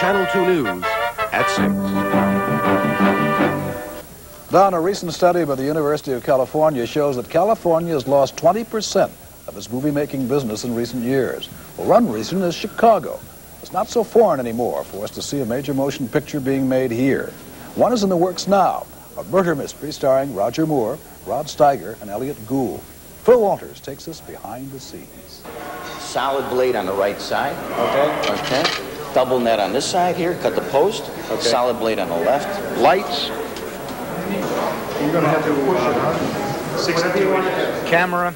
Channel 2 News at 6. Don, a recent study by the University of California shows that California has lost 20% of its movie-making business in recent years. Well, one reason is Chicago. It's not so foreign anymore for us to see a major motion picture being made here. One is in the works now, a murder mystery starring Roger Moore, Rod Steiger, and Elliott Gould. Phil Walters takes us behind the scenes. Solid blade on the right side. Okay. Okay. Double net on this side here. Cut the post. Okay. Solid blade on the left. Lights. You're going to have to push it, huh? 60. camera,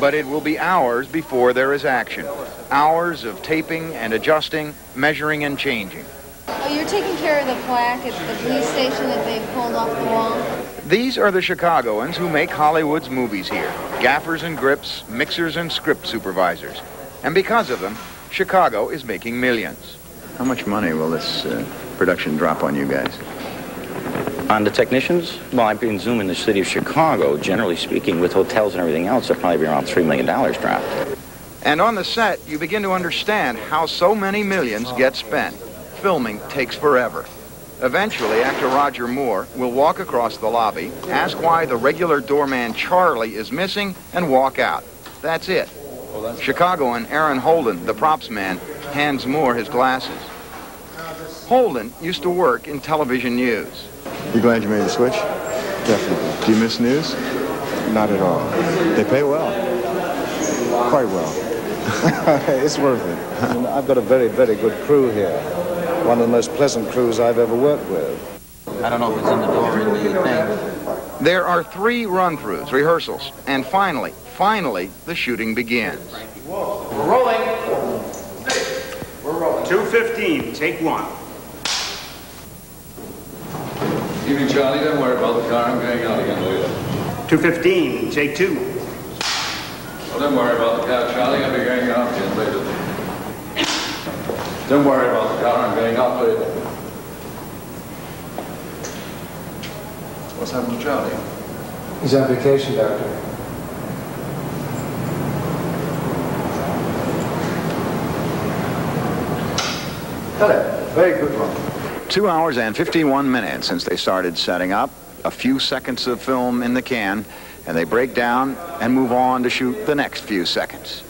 but it will be hours before there is action. Hours of taping and adjusting, measuring and changing. Oh, you're taking care of the plaque at the police station that they pulled off the wall? These are the Chicagoans who make Hollywood's movies here. Gaffers and grips, mixers and script supervisors. And because of them, Chicago is making millions. How much money will this uh, production drop on you guys? On the technicians, well, I've been zooming the city of Chicago, generally speaking, with hotels and everything else, it'll probably be around $3 million dropped. And on the set, you begin to understand how so many millions get spent. Filming takes forever. Eventually, actor Roger Moore will walk across the lobby, ask why the regular doorman Charlie is missing, and walk out. That's it. Chicagoan Aaron Holden, the props man, hands Moore his glasses. Holden used to work in television news. You glad you made the switch? Definitely. Do you miss news? Not at all. They pay well. Quite well. it's worth it. I mean, I've got a very, very good crew here. One of the most pleasant crews I've ever worked with. I don't know if it's in the door or in the thing. There are three run-throughs, rehearsals, and finally, finally, the shooting begins. We're rolling. We're rolling. 215, take one. Evening, Charlie. Don't worry about the car. I'm going out again later. 215, take two. Well, don't worry about the car, Charlie. I'll be going out again later. Don't worry about the car. I'm going out later. What's happened to Charlie? He's on vacation, Doctor. Hello. Very good one. Two hours and 51 minutes since they started setting up. A few seconds of film in the can, and they break down and move on to shoot the next few seconds.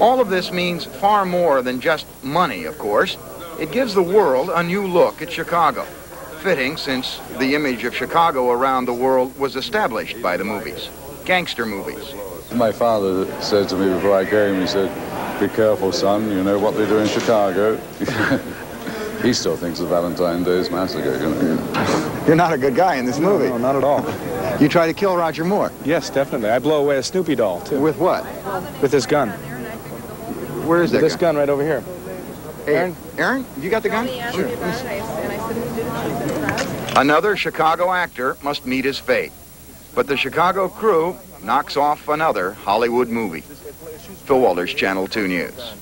All of this means far more than just money, of course. It gives the world a new look at Chicago. Fitting since the image of Chicago around the world was established by the movies. Gangster movies. My father said to me before I came, he said, be careful, son, you know what they do in Chicago. he still thinks of Valentine Day's massacre, you know. You're not a good guy in this movie. No, not at all. You try to kill Roger Moore. Yes, definitely. I blow away a Snoopy doll, too. With what? With this gun. Where is that This gun? gun right over here. Hey, Aaron? Aaron, you got the gun? Sure. Another Chicago actor must meet his fate. But the Chicago crew knocks off another Hollywood movie. Phil Walters, Channel 2 News.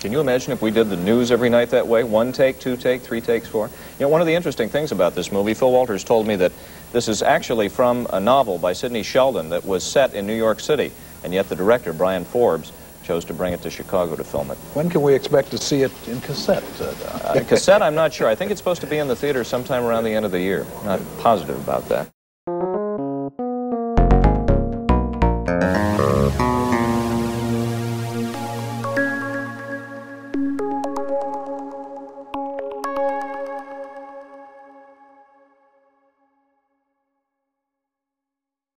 Can you imagine if we did the news every night that way? One take, two take, three takes, four? You know, one of the interesting things about this movie, Phil Walters told me that this is actually from a novel by Sidney Sheldon that was set in New York City, and yet the director, Bryan Forbes, chose to bring it to Chicago to film it. When can we expect to see it in cassette? Uh, Uh, cassette, I'm not sure. I think it's supposed to be in the theater sometime around the end of the year. Not positive about that.